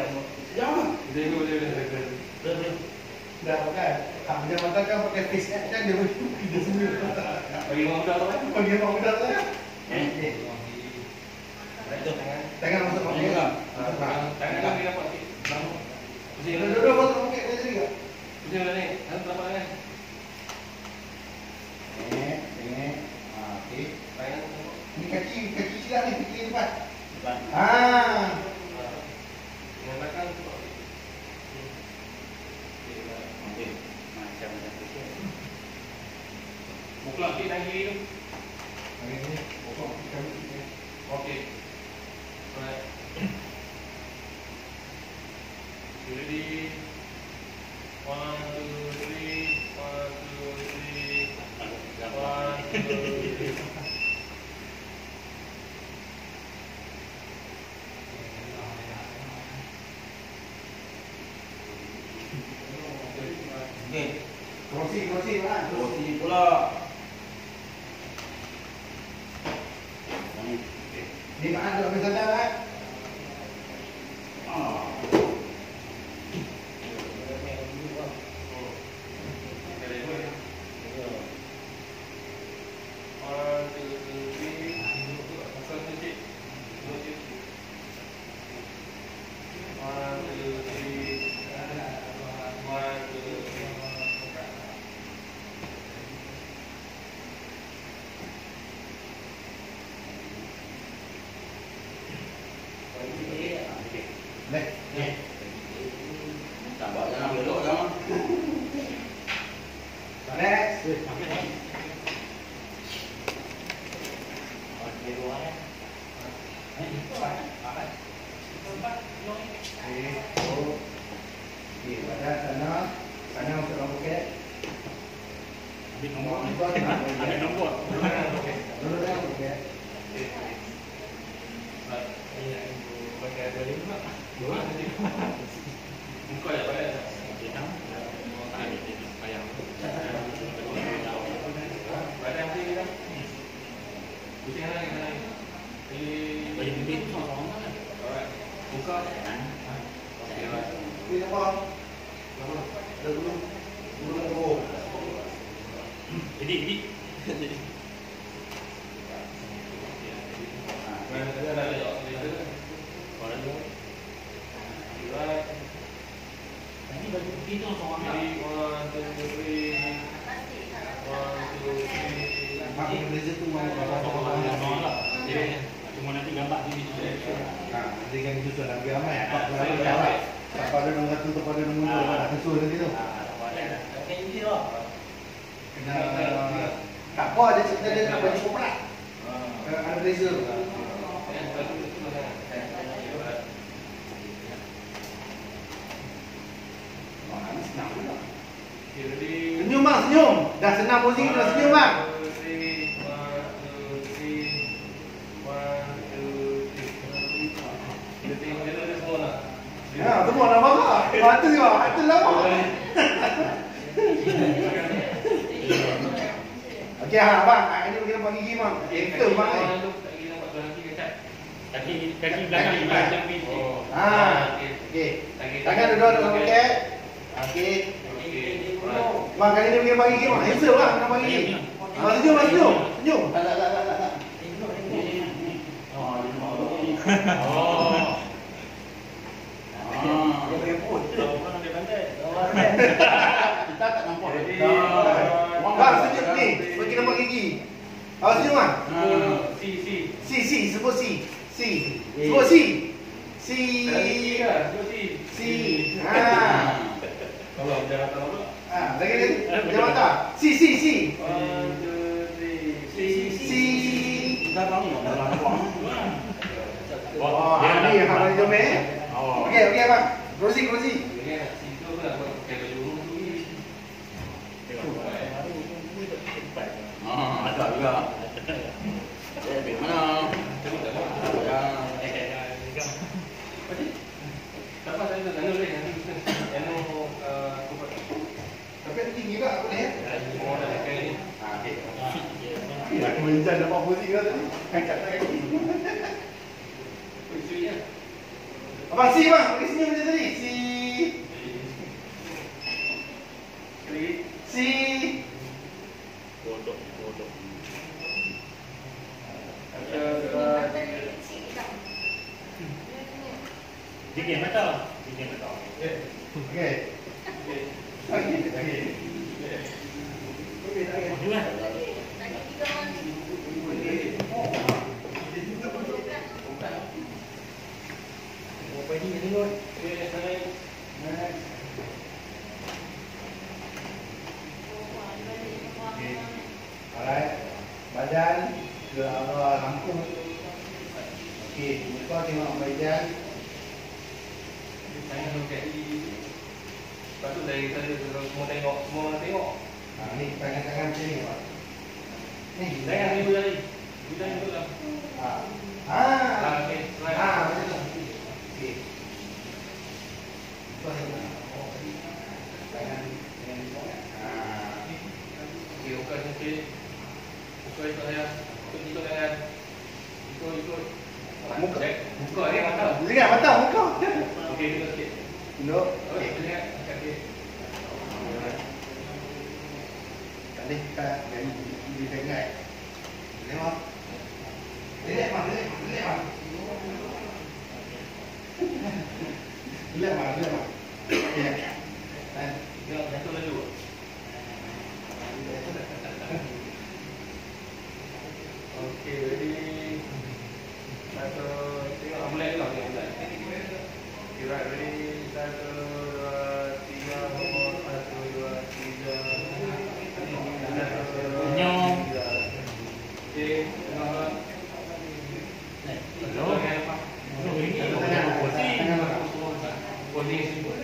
Sejam. Sejam lah. Boleh, boleh, boleh. Boleh, boleh. Dah kan? Hak jabatan kan pakai face app kan dia boleh dia semua. Bagi orang tu kan? Bagi orang tu kan? Eh. Itu. Tangan masuk Tangan poket. lah. Tangan tangan kami dapat Duduk dulu. duduk masuk poket dia juga. Pusing dulu ni. Tangan dapat tangan. Tengok, tengok. Ah, okey. Tangan. Ni kaki kaki silap ni kaki. Depan. Ah. Dengan belakang tu. Okey. Macam macam tu. Buka sikit tangan kiri tu. Okey ni. Pokok kami ni. Okey. Alright. You ready? One, two, three. One, two, three. One, two, three. Okey. Kerusi kerusi lah. Roti pula. Ni. Ni makan duduk sandal kan? Ah. One, two, three. Masuk sikit. Dua sikit. One, two, three. One, two, three. Leh. Ni. Tambah jangan duduk jangan. Next. Oh. Pakai. Badan mesti kita. Pusing lagi kan lagi. Bagi pimpin tu sama-sama kan. Alright. Buka. Okey, alright. Okey, nampak? Dah dulu. Dulu dah dulu. Jadi, jadi. Mana tadi ada lewat sini. Orang tu. Alright. Ini bagi pimpin tu sama-sama. Jadi, one, two, three. One, two, three. Mak belajar tu mau Sama-sama lah. Jadi, Cuma nanti gambar sini tu. Nah, nanti kan itu sudah lebih ramai. Pula dah apa? ambil. Tak pada nombor satu, tak pada nombor dua, pada susul nanti tu. Lah. Kena tak apa dia cerita dia nak baju koprak. Ada beza. Ini senang juga. Senyum bang, senyum. Dah senang posisi dah senyum bang. Ya, semua dah marah. Mata dia, mata lama. Okey, ha bang, ha, ini kita bagi gigi bang. Enter bang ni. Kaki kaki belakang Kaki belakang belakang. pintu. Ha. Okey. Tangan duduk dalam poket. Okey. Bang, kali ni kita bagi gigi bang. Enter bang, nak bagi gigi. Bang, senyum, bang, senyum. Senyum. Tak, tak, tak, tak. Oh. Dia pakai pun. Orang ambil pandai. Kita tak nampak. Bang, senyum ni. Bagi nampak gigi. Awak Si, si. Si, si, sebut si. Si. Sebut si. Si. Si. Si. Ha. Kalau jangan tahu pula. Ha, lagi. Si, si, si. Si, Si. Dalam ruang. Oh, ni yang hang jom eh. Oh. Okey, okey bang. Kan si tu ni. Ah, ada juga. Eh, di mana? Tengok tak apa. Ya. Tak apa, saya tak boleh nanti kita anu uh, kupat. Tapi ada tinggi tak boleh eh? Semua dah pakai ni. Ha, okey. Aku menjan dapat posisi kau tadi. Angkat kaki. Oi, sui ya. Abang si bang, bagi senyum macam tadi. Si. Si. Bodoh, bodoh. Dikit mata. Dikit mata. Okey. Okey, okey. Okey, tak okey. Dua. Apa ini ni kot? Alright. Badan ke arah langkung. Okey, muka tengok badan. Tangan okey. Lepas tu dari kalau semua tengok, semua tengok. Ha, ni tangan-tangan macam ni pak. Ni Tangan ni tadi. Dulu tadi dulu lah. Ha. Ah, Ha. okey. Ha, macam tu. Okey. Tengok. Oh, Tangan tangan ni. Ha. Okey, sikit. Ukur ikut saya. Ikut ikut tangan. Ikut ikut. Muka. Check. Ukur ni mata. Lihat mata muka. Okey, tengok sikit. Tunduk. Okey, tengok. Angkat sikit. Tak boleh kita jadi di tengah. Tengok. Relax mah, relax mah, relax mah. Relax mah, relax mah. Okey. Eh, Tengok satu laju. Okey, ready. Satu, tengok mulai dulu, tengok mulai. Okay, right, ready. Satu, dua, tiga, empat, satu, dua, tiga. Satu, dua, Senyum. tiga. Okey, tengok. Hello. Tangan lepas. Hello, ini Tangan, tangan tangan, posing. tangan mana? Posing simple.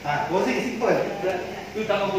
Ha, posing simple.